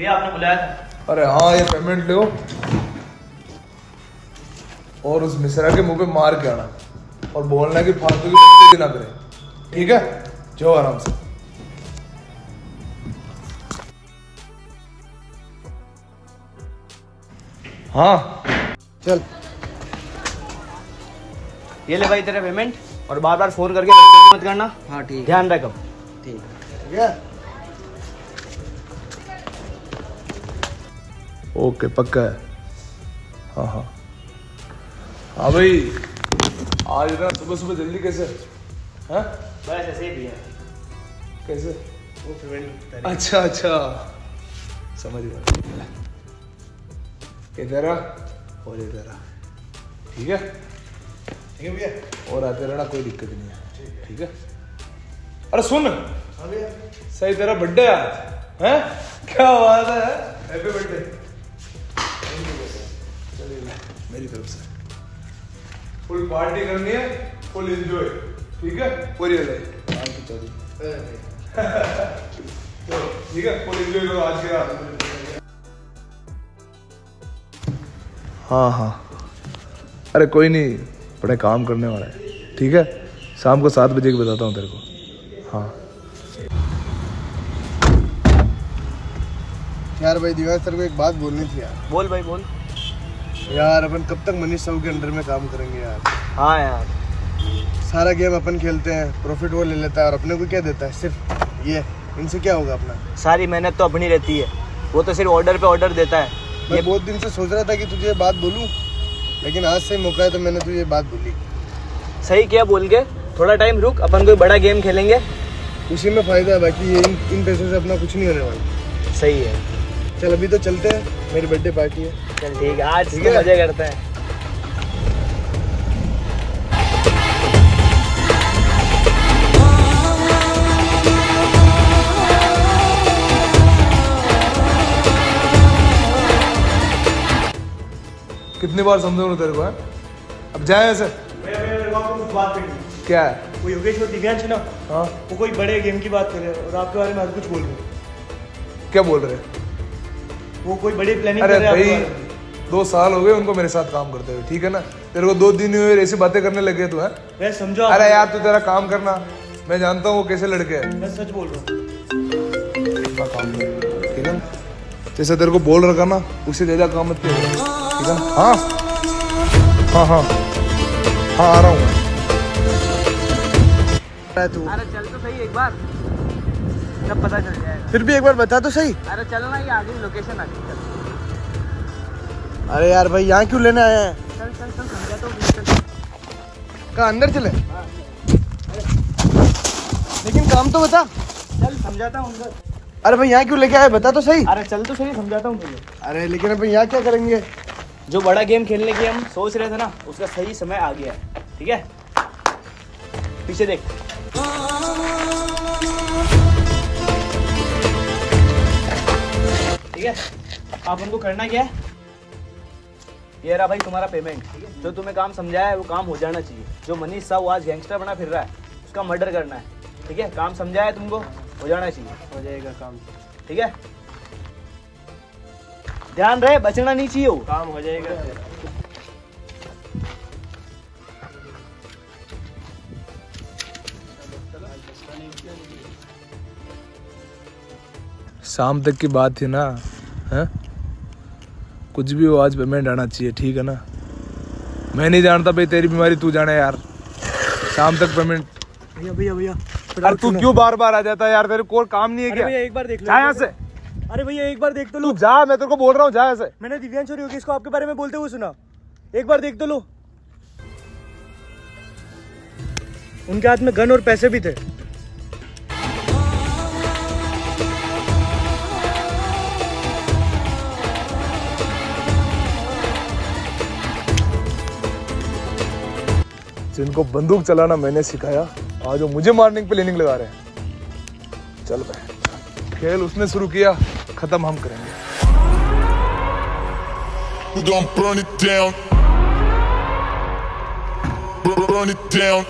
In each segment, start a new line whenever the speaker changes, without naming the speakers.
भैया आपने बुलाया था।
अरे हाँ ये पेमेंट लो। और उस मिश्रा के मुँह पे मार के आना। और बोलना कि फालतू की ना करे। ठीक है? जो आराम से। हाँ।
चल।
ये ले भाई तेरा पेमेंट और बार बार फ़ोन करके मत करना।
हाँ ठीक।
ध्यान रखो
ठीक। ठीक है?
ओके पक्का है। हाँ हाँ। हाँ भाई आज इतना सुबह सुबह जल्दी कैसे? हाँ?
बस ऐसे ही भैया।
कैसे?
वो
अच्छा अच्छा। समझ गया। ये तेरा और ये तेरा ठीक है?
ठीक है भैया।
और आते रहना कोई दिक्कत नहीं है। ठीक है। अरे सुन।
हाँ
सही तेरा बर्थडे आज। हैं? क्या बात है हैप्पी बर्थडे मेरी तरफ़ से। फुल पार्टी करनी है फुल एंजॉय ठीक है? पूरी हो जाए आज की चौधरी तो ठीक है? फुल एंजॉय करो आज के रात। हाँ हाँ। अरे कोई नहीं बड़े काम करने वाला है। ठीक है? शाम को सात बजे की बताता हूँ तेरे को। हाँ।
यार भाई दिवाकर सर को एक बात बोलनी थी यार।
बोल भाई बोल।
यार अपन कब तक मनीष साहू के अंडर में काम करेंगे यार?
हाँ यार।
सारा गेम अपन खेलते हैं प्रॉफिट वो ले लेता है और अपने को क्या देता है? सिर्फ़ ये इनसे क्या होगा अपना?
सारी मेहनत तो अपनी रहती है। वो तो सिर्फ़ ऑर्डर पे ऑर्डर देता है।
मैं बहुत दिन से सोच रहा था कि तुझे बात बोलूँ लेकिन आज से मौका है तो मैंने तुझे बात बोली।
सही किया बोल के। थोड़ा टाइम रुक अपन कोई बड़ा गेम खेलेंगे।
उसी में फ़ायदा है बाकी ये इन, इन पैसों से अपना कुछ नहीं होने वाला।
सही है।
चल अभी तो चलते हैं। मेरी बर्थडे पार्टी है।
चल ठीक है। आज
ठीक
तो
है।
मज़े करते हैं।
कितनी बार समझाऊं तेरे को है? अब जाए ऐसे।
बात करनी
क्या है?
वो योगेश और दिव्यांश ना
हाँ।
वो कोई बड़े गेम की बात कर रहे हैं और आपके बारे में आज कुछ बोल रहे हैं।
क्या बोल रहे
वो कोई बड़ी प्लानिंग
अरे
कर रहे
भाई दो साल हो गए उनको मेरे साथ काम करते हुए ठीक है ना? तेरे को दो दिन हुए ऐसी बातें करने लगे तू है?
समझो
अरे यार तू तेरा काम करना। मैं जानता हूँ वो कैसे लड़के हैं।
मैं सच बोल रहा हूँ।
अपना काम कर ठीक है जैसे तेरे को बोल रखा ना उसे ज़्यादा काम मत कर, ठीक है हाँ। हाँ हाँ। हाँ आ रहा हूँ।
तू
अरे चल तो सही एक बार। तब पता चल जाएगा।
फिर भी एक बार बता तो सही।
अरे चल ना ये आगे लोकेशन आ
अरे यार भाई यहाँ क्यों लेने आया है?
चल चल चल समझा तो भी,
अंदर चले? लेकिन काम तो बता।
चल समझाता हूँ उनका।
अरे भाई यहाँ क्यों लेके आए बता तो सही।
अरे चल तो सही समझाता हूँ तुझे
अरे लेकिन अपन यहाँ क्या करेंगे?
जो बड़ा गेम खेलने की हम सोच रहे थे ना उसका सही समय आ गया है ठीक है? पीछे देख। ठीक है? आप उनको करना क्या है? ये रहा भाई तुम्हारा पेमेंट जो तुम्हें काम समझाया है वो काम हो जाना चाहिए। जो मनीष साहू आज गैंगस्टर बना फिर रहा है उसका मर्डर करना है। ठीक है? काम समझाया है तुमको हो जाना चाहिए।
हो जाएगा काम।
ठीक है? ध्यान रहे बचना नहीं चाहिए वो।
काम हो जाएगा।
शाम तक की बात थी ना है? कुछ भी हो आज पेमेंट आना चाहिए ठीक है ना? मैं नहीं जानता भाई तेरी बीमारी तू जाने यार। शाम तक पेमेंट
भैया भैया भैया
अरे तू क्यों बार बार आ जाता है यार? तेरे को काम नहीं है
भैया
क्या?
एक बार देख लो
यहाँ से।
अरे भैया एक बार देख तो
तू
लो।
जा मैं तेरे को बोल रहा हूँ जा यहाँ से।
मैंने दिव्यांश और योगेश को आपके बारे में बोलते हुए सुना। एक बार देख तो लो। उनके हाथ में गन और पैसे भी थे।
जिनको बंदूक चलाना मैंने सिखाया आज वो मुझे मारने की प्लानिंग लगा रहे हैं। चल भाई। खेल उसने शुरू किया खत्म हम करेंगे।
We gon' burn it down. Bur- Burn it down.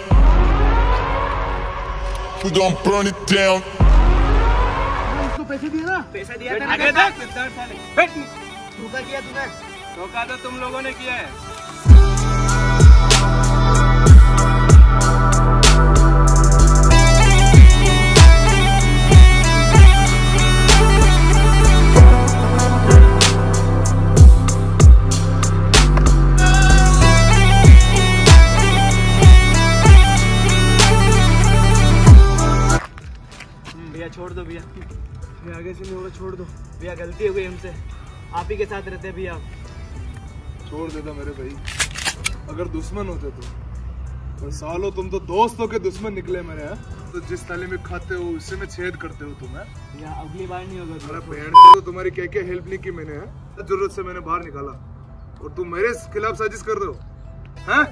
We gon' burn it down.
पैसे दिए ना?
पैसा दिया था
आगे बैठ।
धोखा किया तूने।
धोखा तो तुम लोगों ने किया है।
भैया।
ये आगे से नहीं होगा छोड़ दो।
भैया गलती हो गई हमसे। आप ही के साथ रहते भैया।
छोड़ देता मेरे भाई। अगर दुश्मन होते तो। पर सालो तुम तो दोस्तों के दुश्मन निकले मेरे हैं। तो जिस थाली में खाते हो उसी में छेद करते हो तुम हैं।
भैया अगली बार नहीं होगा।
बहन से तो तुम्हारी क्या क्या हेल्प नहीं की मैंने हैं? ज़रूरत से मैंने बाहर निकाला? और तुम मेरे खिलाफ साजिश कर रहे हो हैं?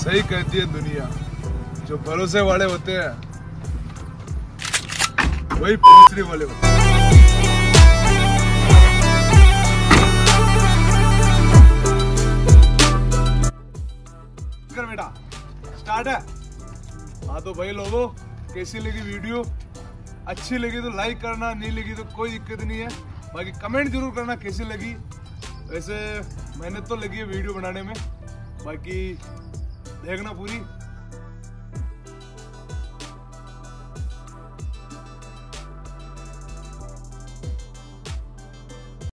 सही कहती है दुनिया। जो भरोसे वाले होते हैं, वही पूछने वाले होते हैं। हाँ। तो भाई लोगों, कैसी लगी वीडियो अच्छी लगी तो लाइक करना, नहीं लगी तो कोई दिक्कत नहीं है। बाकी कमेंट ज़रूर करना कैसी लगी। वैसे मेहनत तो लगी है वीडियो बनाने में। बाकी देखना पूरी।